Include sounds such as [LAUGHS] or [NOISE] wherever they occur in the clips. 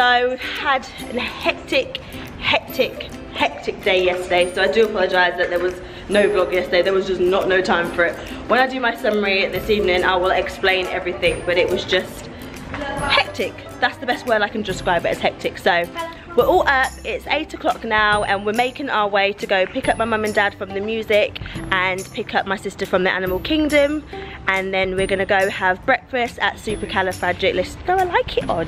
So had a hectic, hectic, hectic day yesterday. So I do apologize that there was no vlog yesterday. There was just not no time for it. When I do my summary this evening, I will explain everything, but it was just hectic. That's the best word I can describe it as hectic. So we're all up, it's eight o'clock now and we're making our way to go pick up my mum and dad from the music and pick up my sister from the animal kingdom and then we're gonna go have breakfast at Supercalifragilistic, no I like it on.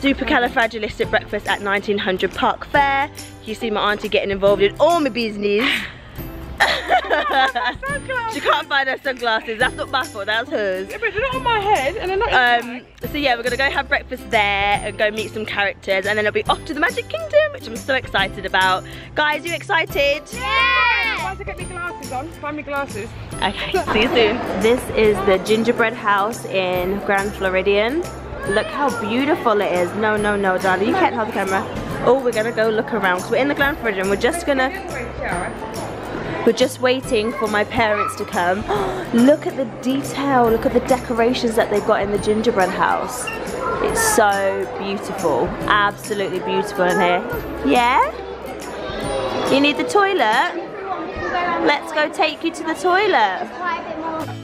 Supercalifragilistic breakfast at 1900 Park Fare. You see my auntie getting involved in all my business. She can't find her sunglasses. That's not my fault, that's hers. Yeah, but they're not on my head and they're not um, So yeah, we're gonna go have breakfast there and go meet some characters and then it'll be off to the Magic Kingdom, which I'm so excited about. Guys, you excited? Yeah! Why get my glasses on? Find me glasses. Okay, see you soon. [LAUGHS] This is the gingerbread house in Grand Floridian. Look how beautiful it is. No, no, no, darling, you can't hold the camera. Oh, we're gonna go look around because we're in the Grand Floridian. We're just gonna we're just waiting for my parents to come. [GASPS] look at the detail, look at the decorations that they've got in the gingerbread house. It's so beautiful, absolutely beautiful in here. Yeah? You need the toilet? Let's go take you to the toilet.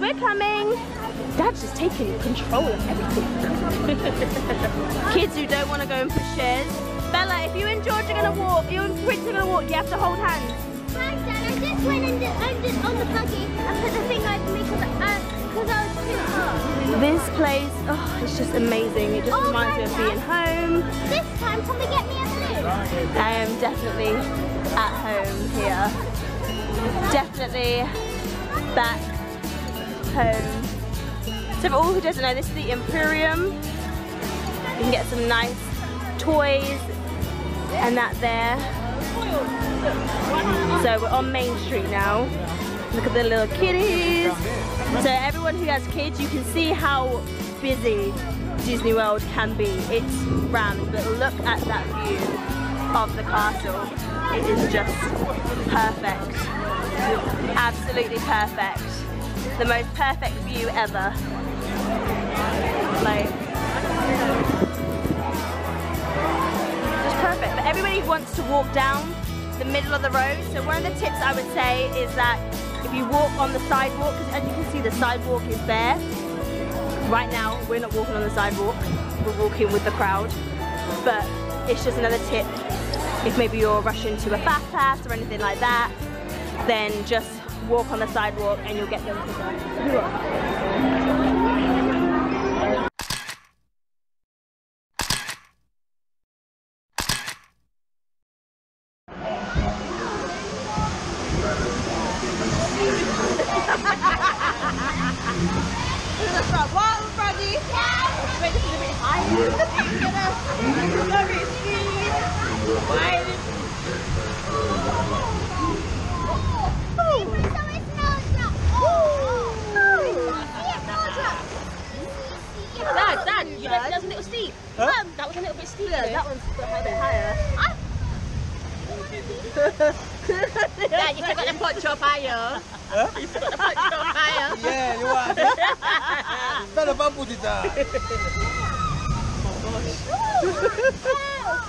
We're coming. Dad's just taking control of everything. [LAUGHS] Kids who don't want to go and push chairs. Bella, if you and George are going to walk, you and Prince are going to walk, you have to hold hands. Hi, Dad. I just went and did, on the buggy and put the thing over me because I, uh, I was too hot. This place, oh, it's just amazing. It just oh, reminds me of being home. This time, we get me a food? I am definitely at home here. Definitely back home. So for all who doesn't know, this is the Emporium. You can get some nice toys and that there. So we're on Main Street now. Look at the little kitties. So everyone who has kids, you can see how busy Disney World can be. It's rammed, but look at that view of the castle. It is just perfect. Absolutely perfect the most perfect view ever. Like, just perfect. But everybody wants to walk down the middle of the road. So one of the tips I would say is that if you walk on the sidewalk, because as you can see the sidewalk is there. Right now, we're not walking on the sidewalk. We're walking with the crowd. But it's just another tip. If maybe you're rushing to a fast pass or anything like that, then just walk on the sidewalk and you'll get them to go. That was a little bit steep. Yeah, that one's a bit higher. Dad, [LAUGHS] you still got the punch up higher. You still got the punch up higher. [LAUGHS] Yeah, you want. Tell the bamboo did that.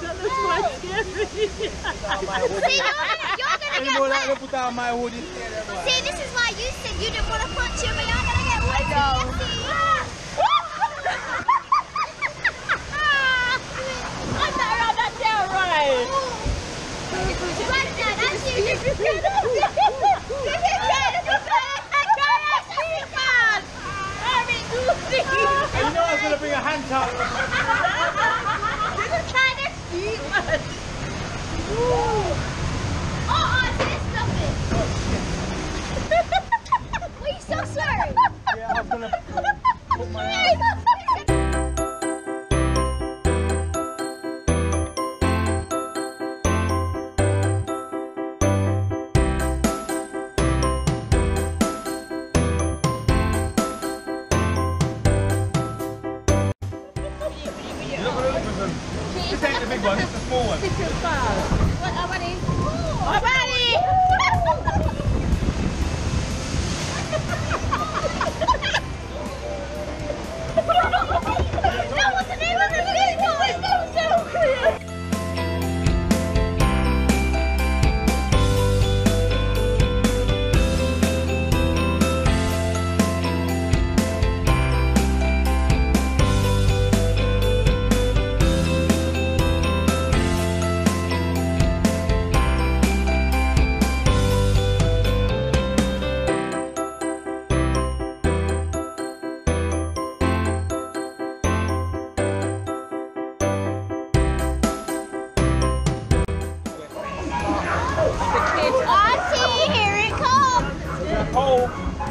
That looks quite scary. [LAUGHS] See, you're gonna, you're gonna get wet. they put on my hoodie. stay there, boy. See, this is why you said you didn't want to punch him, but you're gonna get wet. I I'm not around that you. Know I was gonna bring a hand towel. Of steep. Oh, This ain't the big one, it's the small one. What, already? Already! That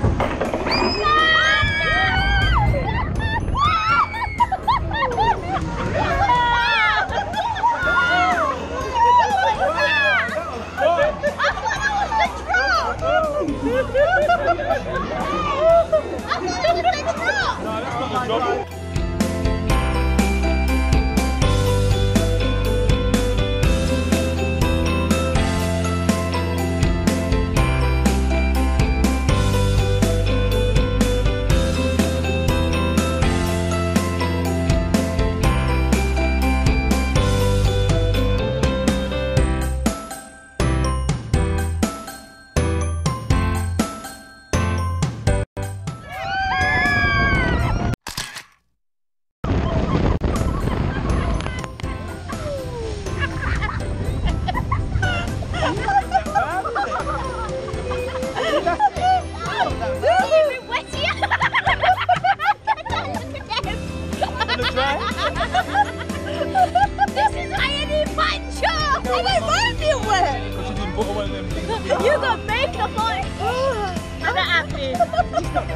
Oh,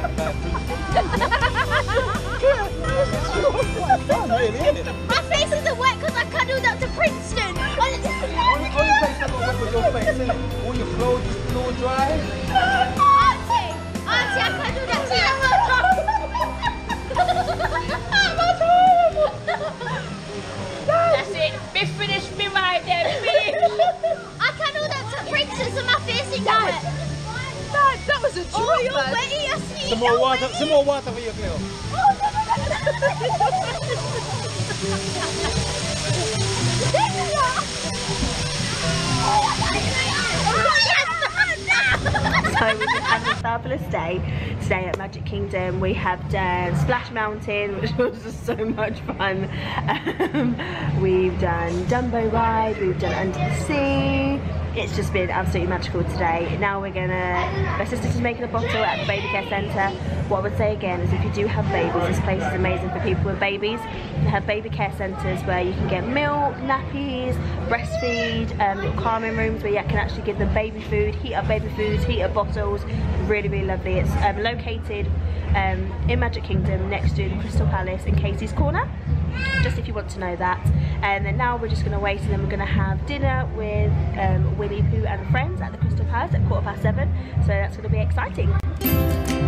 [LAUGHS] My face isn't wet because I cuddled up to Princeton. Only, only place that will work with your face, isn't it? All your clothes is blow dry. Auntie, Auntie, I cuddled up to That's it. Be finished, be right there, finish. I cuddled up to Princess and my face is wet. Dad, that was a joy, Oh, Some more water, some more water for your girl. So we just had a fabulous day today at Magic Kingdom. We have done Splash Mountain, which [LAUGHS] was just so much fun. Um, we've done Dumbo Ride, we've done Under the Sea, it's just been absolutely magical today. Now we're gonna, my sister's just making a bottle at the baby care centre. What I would say again is if you do have babies, this place is amazing for people with babies. They have baby care centres where you can get milk, nappies, breastfeed, um, calming rooms where you can actually give them baby food, heat up baby foods, heat up bottles. Really, really lovely. It's um, located um, in Magic Kingdom next to the Crystal Palace in Casey's Corner just if you want to know that. And then now we're just going to wait and then we're going to have dinner with um, Winnie Pooh and friends at the Crystal Palace at quarter past seven. So that's going to be exciting.